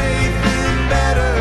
faith in better.